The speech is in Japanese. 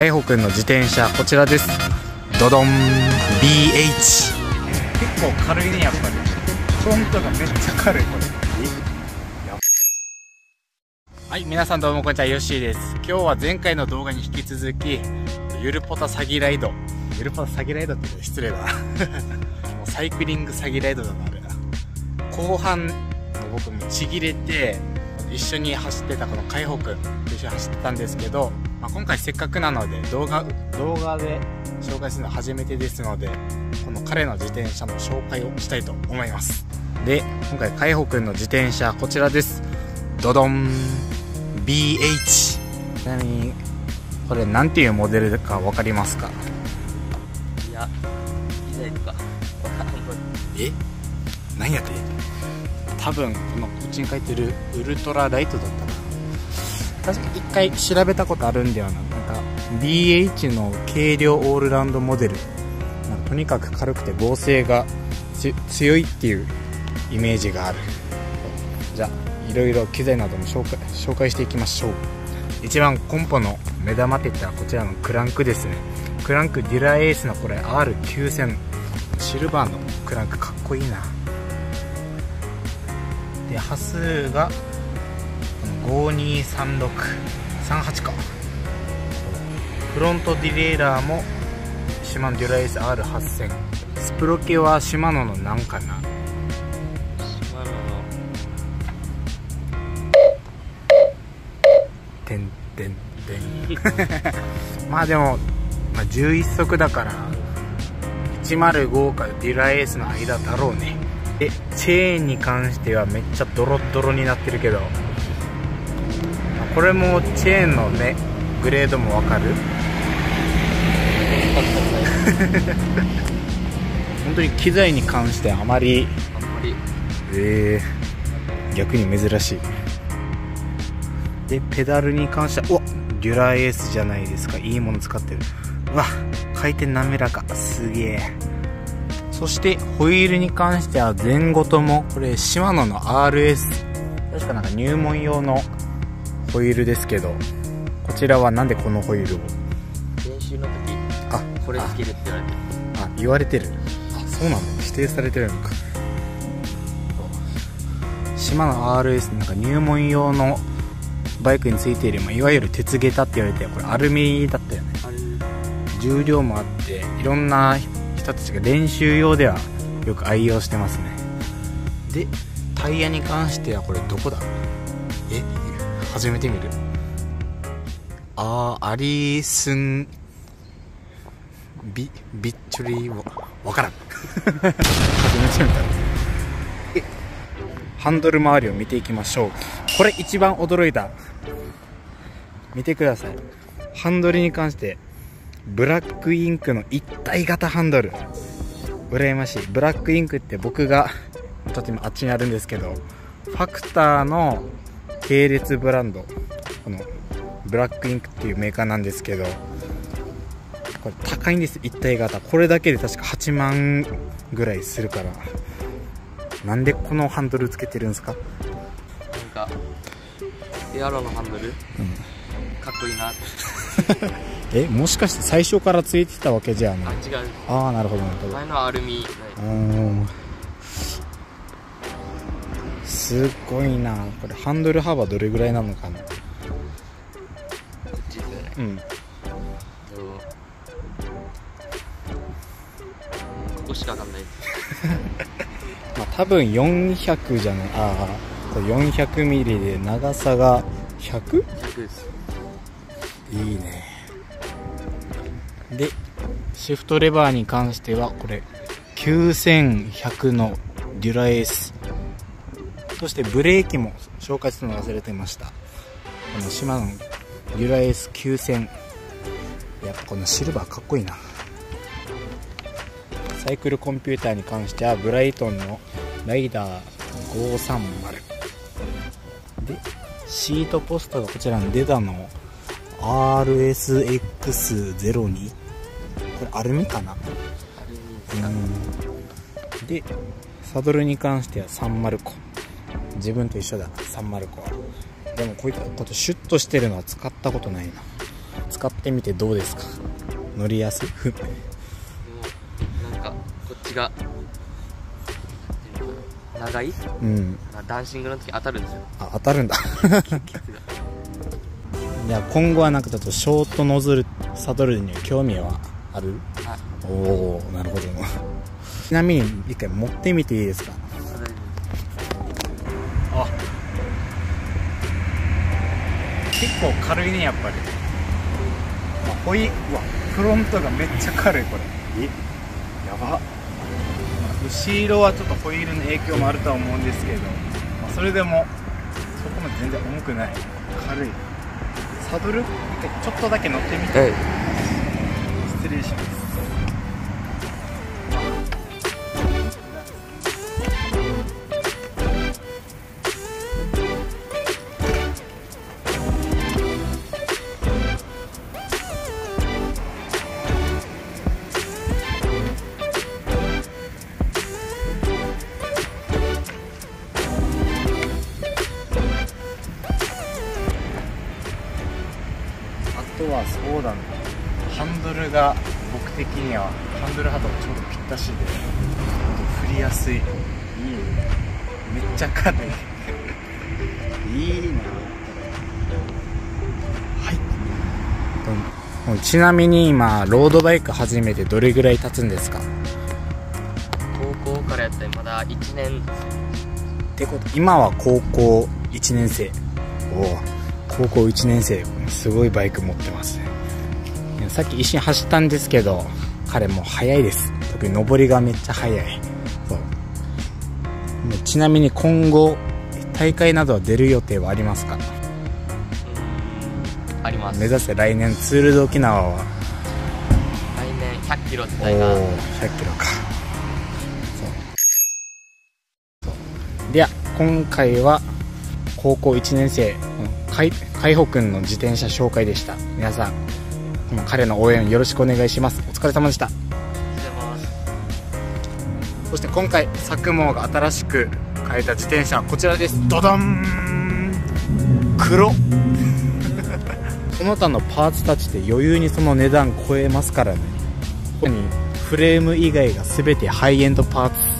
海保くんの自転車こちらです。ドドン。BH 結構軽いねやっぱり。フロントがめっちゃ軽いこれ。はい皆さんどうもこんにちはヨッシーです。今日は前回の動画に引き続きゆるポタ詐欺ライド。ゆるポタ詐欺ライドって失礼だ。な もうサイクリング詐欺ライドだなあれ後半の僕もちぎれて一緒に走ってたこの海保くんと一緒に走ってたんですけど、まあ、今回せっかくなので動画動画で紹介するのは初めてですのでこの彼の自転車の紹介をしたいと思います。で今回海保くんの自転車こちらです。ドドン。BH ちなみにこれ何ていうモデルか分かりますか？いや、いないとか。え？何やって？多分このこっちに書いてるウルトラライトだったな確か一回調べたことあるんだよななんか BH の軽量オールラウンドモデル。なんとにかく軽くて合成が強いっていうイメージがある。じゃあいろいろ機材なども紹介紹介していきましょう。一番コンポの目玉って言ったらこちらのクランクですね。クランクデュラエースのこれ R9000 シルバーのクランクかっこいいな。で波数が523638か。フロントディレイラーもシマノデュラエース R8000 スプロケはシマノのなんかな？島野の。てんてんてん。まあでも、まあ、11足だから105かデュラエースの間だろうね。でチェーンに関してはめっちゃドロッドロになってるけど。まあこれもチェーンのねグレードもわかる？本当に機材に関してあまりあんまり。えー、逆に珍しい。でペダルに関してはおデュラエースじゃないですか。いいもの使ってる。うわ回転滑らか。すげえ。そしてホイールに関しては前後ともこれシマノの RS 確かなんか入門用のホイールですけどこちらはなんでこのホイールを？練習の時、あこれつけるって言われて。あ言われてる。あそうなの？指定されてるのか。島の RS なんか入門用のバイクについている、まあ、いわゆる鉄下駄って言われてこれアルミだったよね。重量もあっていろんな人たちが練習用ではよく愛用してますね。でタイヤに関してはこれどこだ？え初めて見る。あーアリスン。ビビッチュリーわわからん。初めて見たえハンドル周りを見ていきましょう。これ一番驚いた。見てください。ハンドルに関してブラックインクの一体型ハンドル。羨ましい。ブラックインクって僕がちょっと今あっちにあるんですけどファクターの系列ブランド。このブラックインクっていうメーカーなんですけどこれ高いんです。一体型。これだけで確か8万ぐらいするから。なんでこのハンドルつけてるんですか？なんか、エアロのハンドル、かっこいいな。えもしかして最初からついてたわけじゃあ、ない？違う。ああなるほどなるほど。前のはアルミ。うー。んすごいなこれハンドル幅どれぐらいなのかな。う？んここしかわかんない。まあ多分400じゃないああそう400ミリで長さが 100? 100です。いいねでシフトレバーに関してはこれ9100のデュラエースそしてブレーキも紹介するの忘れてました。このシマノデュラ S9000 やっぱこのシルバーかっこいいな。サイクルコンピューターに関してはブライトンのライダー530でシートポストがこちらのデダの RSX02 これアルミかな？ですか。うん。でサドルに関しては305自分と一緒だ305は。でもこういったことシュッとしてるのは使ったことないな。使ってみてどうですか？乗りやすい？なんかこっちが長い？うん。ダンシングの時当たるんですよ。あ当たるんだ。いや今後はなんかちょっとショートノズルサドルに興味はある？はい。おおなるほど。ちなみに一回持ってみていいですかあ結構軽いねやっぱり。あホイうわフロントがめっちゃ軽いこれ。えやば。まあ後ろはちょっとホイールの影響もあるとは思うんですけど、まあ、それでもそこまで全然重くない。軽い。サドル？ちょっとだけ乗ってみて。はい。失礼しますあそうだねハンドルが僕的にはハンドル幅がちょうどぴったしで振りやすいいいねめっちゃ軽い。いいな。はい。ちなみに今ロードバイク始めてどれぐらい経つんですか？高校からやったらまだ1年。ってこと今は高校1年生。おお高校1年生すごいバイク持ってますさっき一瞬走ったんですけど彼もう速いです。特に上りがめっちゃ速い。そう。ちなみに今後大会などは出る予定はありますか？うんあります。目指せ来年ツール・ド・沖縄は？来年100キロ自おお体が100キロか。そう。では今回は高校1年生海保くんの自転車紹介でした。皆さん彼の応援よろしくお願いします。お疲れ様でした。そして今回佐久間が新しく変えた自転車はこちらです。ドドン。黒。その他のパーツたちで余裕にその値段超えますからね。ここにフレーム以外が全てハイエンドパーツ。